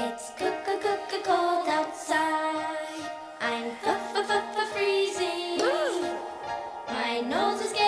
It's coca coca cold outside. I'm f f f freezing. My nose is getting